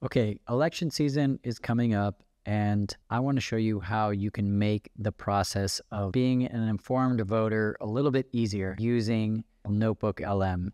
Okay, election season is coming up, and I want to show you how you can make the process of being an informed voter a little bit easier using Notebook LM.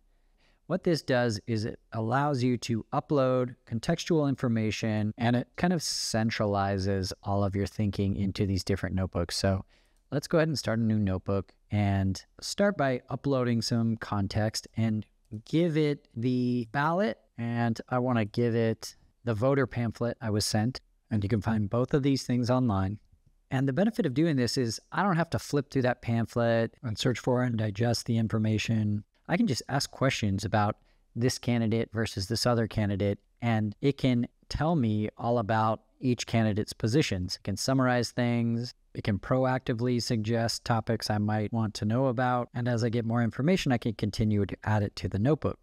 What this does is it allows you to upload contextual information and it kind of centralizes all of your thinking into these different notebooks. So let's go ahead and start a new notebook and start by uploading some context and give it the ballot. And I want to give it the voter pamphlet I was sent, and you can mm-hmm. find both of these things online. And the benefit of doing this is I don't have to flip through that pamphlet and search for and digest the information. I can just ask questions about this candidate versus this other candidate, and it can tell me all about each candidate's positions. It can summarize things. It can proactively suggest topics I might want to know about. And as I get more information, I can continue to add it to the notebook.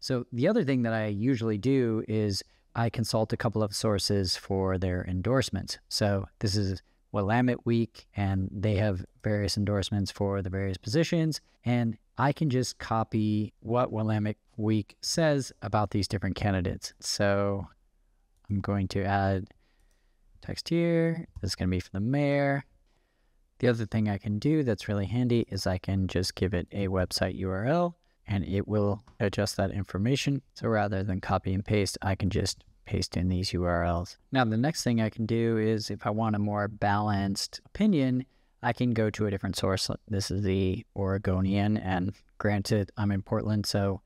So, the other thing that I usually do is I consult a couple of sources for their endorsements. So this is Willamette Week, and they have various endorsements for the various positions. And I can just copy what Willamette Week says about these different candidates. So I'm going to add text here. This is going to be for the mayor. The other thing I can do that's really handy is I can just give it a website URL and it will adjust that information. So rather than copy and paste, I can just paste in these URLs. Now, the next thing I can do is if I want a more balanced opinion, I can go to a different source. This is the Oregonian, and granted, I'm in Portland, so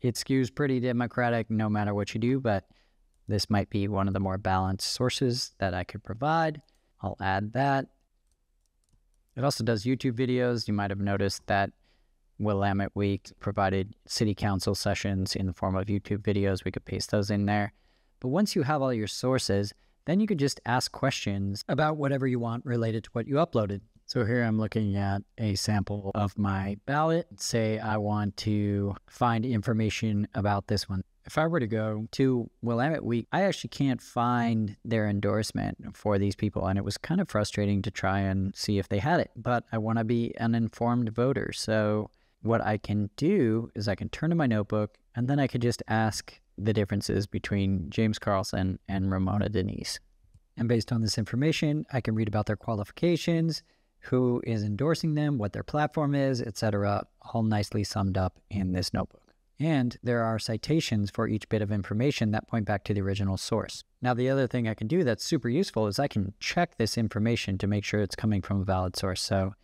it skews pretty Democratic no matter what you do, but this might be one of the more balanced sources that I could provide. I'll add that. It also does YouTube videos. You might have noticed that Willamette Week provided city council sessions in the form of YouTube videos. We could paste those in there. But once you have all your sources, then you could just ask questions about whatever you want related to what you uploaded. So here I'm looking at a sample of my ballot. Say I want to find information about this one. If I were to go to Willamette Week, I actually can't find their endorsement for these people. And it was kind of frustrating to try and see if they had it. But I want to be an informed voter. So what I can do is I can turn to my notebook and then I could just ask the differences between James Carlson and Ramona Denise. And based on this information, I can read about their qualifications, who is endorsing them, what their platform is, etc., all nicely summed up in this notebook. And there are citations for each bit of information that point back to the original source. Now, the other thing I can do that's super useful is I can check this information to make sure it's coming from a valid source. So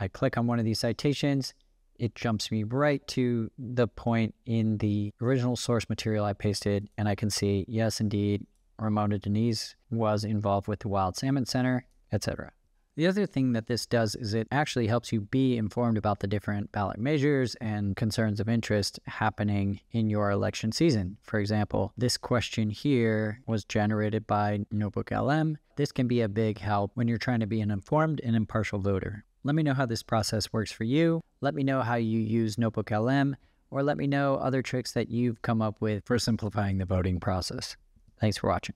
I click on one of these citations, it jumps me right to the point in the original source material I pasted, and I can see, yes, indeed, Ramona Denise was involved with the Wild Salmon Center, etc. The other thing that this does is it actually helps you be informed about the different ballot measures and concerns of interest happening in your election season. For example, this question here was generated by Notebook LM. This can be a big help when you're trying to be an informed and impartial voter. Let me know how this process works for you. Let me know how you use Notebook LM, or let me know other tricks that you've come up with for simplifying the voting process. Thanks for watching.